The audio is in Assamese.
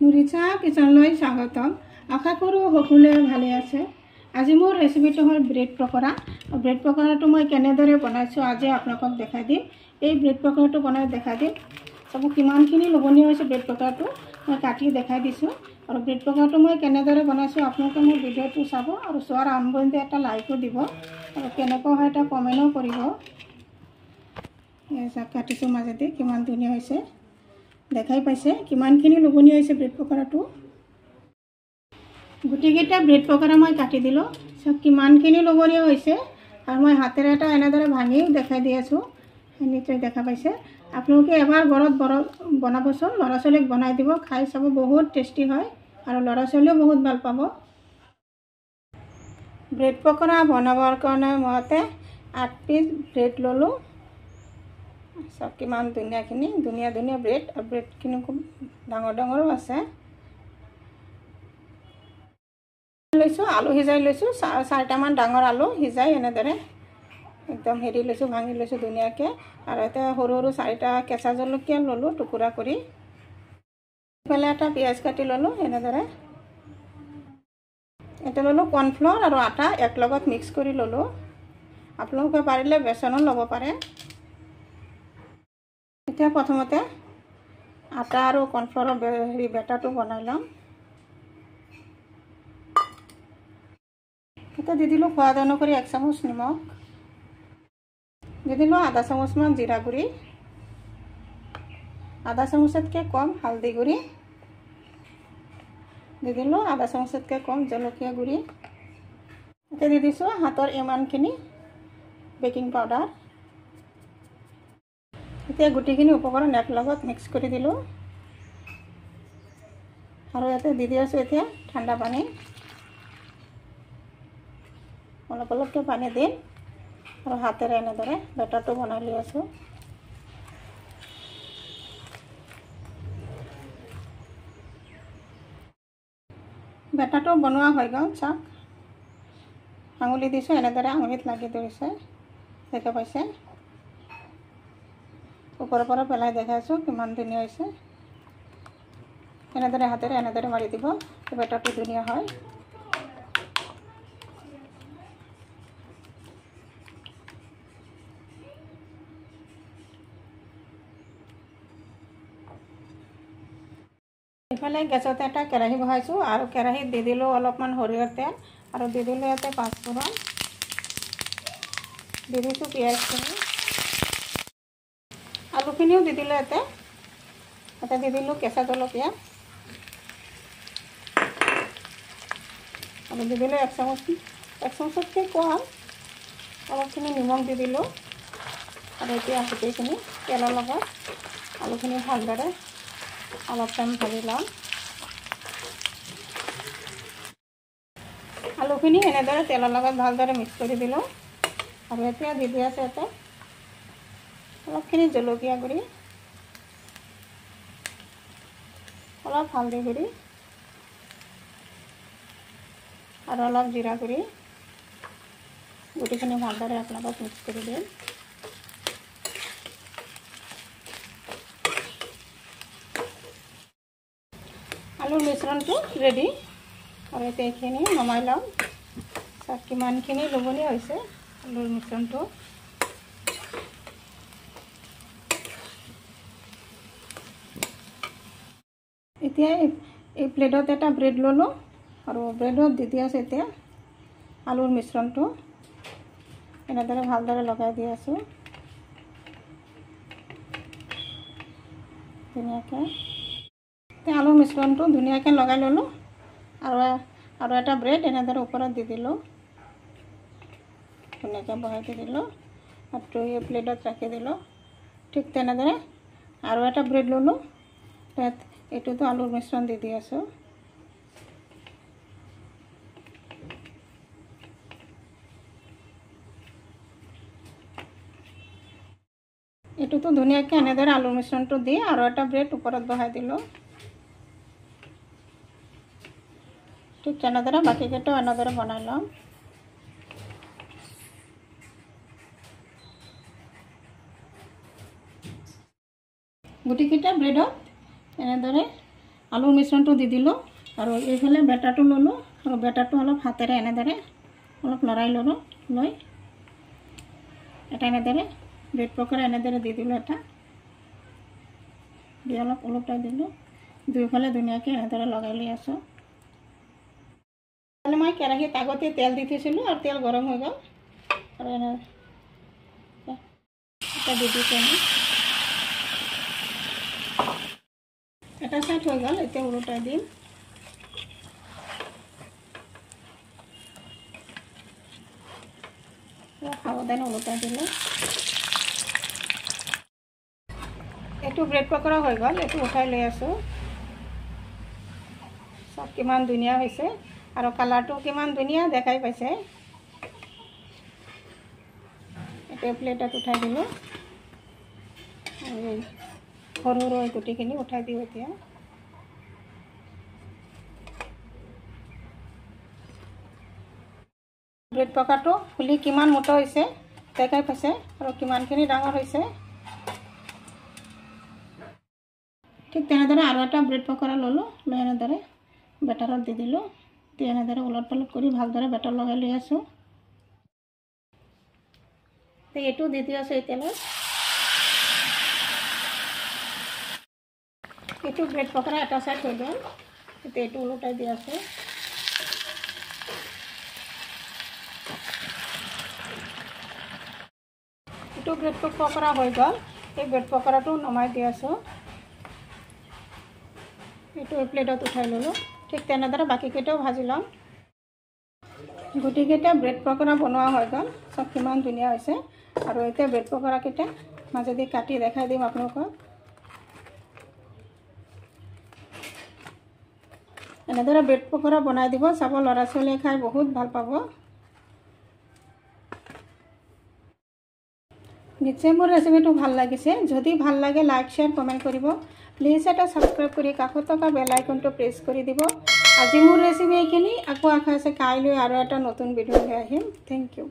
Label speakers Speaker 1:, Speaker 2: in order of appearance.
Speaker 1: নুৰিচা কিচেনলৈ স্বাগতম। আশা কৰোঁ সকলোৱে ভালে আছে। আজি মোৰ ৰেচিপিটো হ'ল ব্ৰেড পকৰা। ব্ৰেড পকৰাটো মই কেনেদৰে বনাইছোঁ আজি আপোনালোকক দেখাই দিম। এই ব্ৰেড পকৰাটো বনাই দেখাই দিম। চাব কিমানখিনি ল'বনীয় হৈছে ব্ৰেড পকৰাটো। মই কাটি দেখাই দিছোঁ। আৰু ব্ৰেড পকৰাটো মই কেনেদৰে বনাইছোঁ আপোনালোকে মোৰ ভিডিঅ'টো চাব আৰু চোৱাৰ আৰম্ভণিতে এটা লাইকো দিব। আৰু কেনেকুৱা হয় এটা কমেণ্টো কৰিব। কাটিছোঁ মাজেদি কিমান ধুনীয়া হৈছে। দেখাই পাইছে। কিমানখিনি লঘনীয়া হৈছে ব্ৰেড পকৰাটো। গোটেইকেইটা ব্ৰেড পকৰা মই কাটি দিলোঁ। চব কিমানখিনি লঘনীয়া হৈছে। আৰু মই হাতেৰে এটা এনেদৰে ভাঙিও দেখাই দি আছোঁ। নিশ্চয় দেখা পাইছে। আপোনালোকে এবাৰ ঘৰত বৰ বনাবচোন। ল'ৰা ছোৱালীক বনাই দিব। খাই চাব বহুত টেষ্টি হয় আৰু ল'ৰা ছোৱালীয়েও বহুত ভাল পাব। ব্ৰেড পকৰা বনাবৰ কাৰণে মইতে আঠ পিচ ব্ৰেড ল'লোঁ। চব কিমান ধুনীয়াখিনি ধুনীয়া ধুনীয়া ব্ৰেড আৰু ব্ৰেডখিনি খুব ডাঙৰ ডাঙৰো আছে। লৈছোঁ আলু সিজাই লৈছোঁ চাৰিটামান ডাঙৰ আলু সিজাই এনেদৰে একদম হেৰি লৈছোঁ ভাঙি লৈছোঁ ধুনীয়াকৈ। আৰু এতিয়া সৰু সৰু চাৰিটা কেঁচা জলকীয়া ল'লোঁ টুকুৰা কৰি। ইফালে এটা পিঁয়াজ কাটি ল'লোঁ এনেদৰে। এতিয়া ল'লোঁ কৰ্ণফ্ল'ৰ আৰু আটা এক লগত মিক্স কৰি ল'লোঁ। আপোনালোকে পাৰিলে বেচনো ল'ব পাৰে। এতিয়া প্ৰথমতে আটা আৰু কৰ্ণফ্ল'ৰৰ হেৰি বেটাৰটো বনাই ল'ম। এতিয়া দি দিলোঁ সোৱাদ অনুসৰি এক চামুচ নিমখ। দি দিলোঁ আধা চামুচমান জিৰা গুড়ি। আধা চামুচতকৈ কম হালধি গুড়ি। দি দিলোঁ আধা চামুচতকৈ কম জলকীয়া গুড়ি। এতিয়া দি দিছোঁ হাতৰ ইমানখিনি বেকিং পাউডাৰ। এতিয়া গোটেইখিনি উপকৰণ এক লগত মিক্স কৰি দিলোঁ। আৰু ইয়াতে দি দি আছোঁ এতিয়া ঠাণ্ডা পানী। অলপ অলপকৈ পানী দিম। আৰু হাতেৰে এনেদৰে বেটাৰটো বনাই লৈ আছোঁ। বেটাৰটো বনোৱা হৈ গ'ল চাওক। আঙুলি দিছোঁ এনেদৰে আঙুলিত লাগি ধৰিছে। দেখা পাইছে? ওপৰৰ পৰা পেলাই দেখাইছোঁ, কিমান ধুনীয়া হৈছে। এনেদৰে হাতেৰে এনেদৰে মাৰি দিব বেটাৰটো ধুনীয়া হয়। ইফালে গেছত এটা কেৰাহী বহাইছোঁ, আৰু কেৰাহীত দি দিলোঁ অলপমান সৰিয়হৰ তেল, আৰু দি দিলোঁ ইয়াতে পাঁচফোৰণ। দি দিছোঁ পিঁয়াজখিনি আলুখিনিও দি দিলোঁ ইয়াতে ইয়াতে দি দিলোঁ কেঁচা জলকীয়া। আৰু দি দিলোঁ এক চামুচ এক চামুচতকৈ কম। অলপখিনি নিমখ দি দিলোঁ। আৰু এতিয়া গোটেইখিনি তেলৰ লগত। আলুখিনি ভালদৰে অলপ টাইম ভাজি লওঁ। আলুখিনি এনেদৰে তেলৰ লগত ভালদৰে মিক্স কৰি দিলোঁ। আৰু এতিয়া দি দি আছে ইয়াতে অলপখিনি জলকীয়া গুড়ি, অলপ হালধি গুড়ি, আৰু অলপ জিৰা গুড়ি। গোটেইখিনি ভালদৰে আপোনালোকক মিক্স কৰি দিম। আলুৰ মিশ্ৰণটো ৰেডি আৰু এতিয়া এইখিনি নমাই চাওক কিমানখিনি লঘনী হৈছে আলুৰ মিশ্ৰণটো। এতিয়া এই প্লেটত এটা ব্ৰেড ল'লোঁ আৰু ব্ৰেডত দি দি আছোঁ এতিয়া আলুৰ মিশ্ৰণটো। এনেদৰে ভালদৰে লগাই দি আছোঁ। ধুনীয়াকৈ। এতিয়া আলুৰ মিশ্ৰণটো ধুনীয়াকৈ লগাই ল'লোঁ আৰু আৰু এটা ব্ৰেড এনেদৰে ওপৰত দি দিলোঁ। ধুনীয়াকৈ বহাই দি দিলোঁ আৰু এই প্লেটত ৰাখি দিলোঁ। ঠিক তেনেদৰে আৰু এটা ব্ৰেড ল'লোঁ। তাত একটু তো আলুর মিশ্রণ দিয়ে দিয়েছ। একটু তো ধুনিয়াকে এনে ধরে আলুর মিশ্রণটা দিয়ে আরও একটা ব্রেড উপরত বহাই দিল। ঠিক এনেদরে বাকি কেটেও এনেদরে বানালাম গুটি কেটা ব্রেডও এনেদৰে আলুৰ মিশ্ৰণটো দি দিলোঁ আৰু এইফালে বেটাৰটো ল'লোঁ আৰু বেটাৰটো অলপ হাতেৰে এনেদৰে অলপ লৰাই ল'লোঁ, লৈ এটা এনেদৰে ব্ৰেড পকৰা এনেদৰে দি দিলোঁ এটা। দি অলপ ওলোটাই দিলোঁ, দুইফালে ধুনীয়াকৈ এনেদৰে লগাই লৈ আছোঁ। মানে মই কেৰাহীত আগতে তেল দি থৈছিলোঁ আৰু তেল গৰম হৈ গ'ল। আৰু এনে এটা দি দিছোঁ এটা চাইড হৈ গ'ল এতিয়া ওলোটাই দিম। সাৱধানে ওলোটাই দিলোঁ। এইটো ব্ৰেড পকৰা হৈ গ'ল এইটো উঠাই লৈ আছোঁ। চব কিমান ধুনীয়া হৈছে আৰু কালাৰটো কিমান ধুনীয়া দেখাই পাইছে। এতিয়া প্লেটত উঠাই দিলোঁ। সৰু সৰু এই গুটিখিনি উঠাই দিওঁ এতিয়া। ব্ৰেড পকাটো ফুলি কিমান মোটা হৈছে দেখাই পাইছে আৰু কিমানখিনি ডাঙৰ হৈছে। ঠিক তেনেদৰে আৰু এটা ব্ৰেড পকৰা ল'লোঁ লৈ এনেদৰে বেটাৰত দি দিলোঁ। দি এনেদৰে ওলট পালট কৰি ভালদৰে বেটাৰ লগাই লৈ আছোঁ। এইটো দি দি আছোঁ এই এইটো ব্ৰেড পকৰা এটা চাইড হৈ গ'ল এতিয়া এইটো ওলোটাই দি আছোঁ। এইটো ব্ৰেড পকৰা হৈ গ'ল। এই ব্ৰেড পকৰাটো নমাই দি আছোঁ। এইটো প্লেটত উঠাই ল'লোঁ। ঠিক তেনেদৰে বাকীকেইটাও ভাজি ল'ম। গোটেইকেইটা ব্ৰেড পকৰা বনোৱা হৈ গ'ল। চব কিমান ধুনীয়া হৈছে। আৰু এতিয়া ব্ৰেড পকৰাকেইটা মাজেদি কাটি দেখাই দিম আপোনালোকক। এনেদৰে ব্ৰেড পকৰা বনাই দিব চাব ল'ৰা ছোৱালীয়ে খাই বহুত ভাল পাব। নিশ্চয় মোৰ ৰেচিপিটো ভাল লাগিছে। যদি ভাল লাগে লাইক শ্বেয়াৰ কমেণ্ট কৰিব। প্লিজ এটা ছাবস্ক্ৰাইব কৰি কাষত থকা বেল আইকনটো প্ৰেছ কৰি দিব। আজি মোৰ ৰেচিপি এইখিনি। আকৌ আশা আছে কাইলৈ আৰু এটা নতুন ভিডিঅ' লৈ আহিম। Thank U